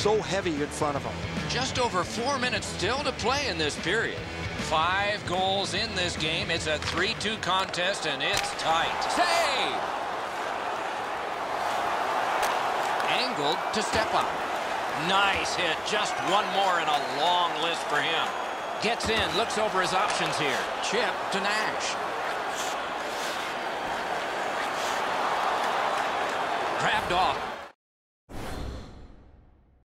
so heavy in front of them. Just over four minutes still to play in this period. Five goals in this game. It's a 3-2 contest, and it's tight. Save! Angled to step up. Nice hit. Just one more in a long list for him. Gets in, looks over his options here. Chip to Nash. Grabbed off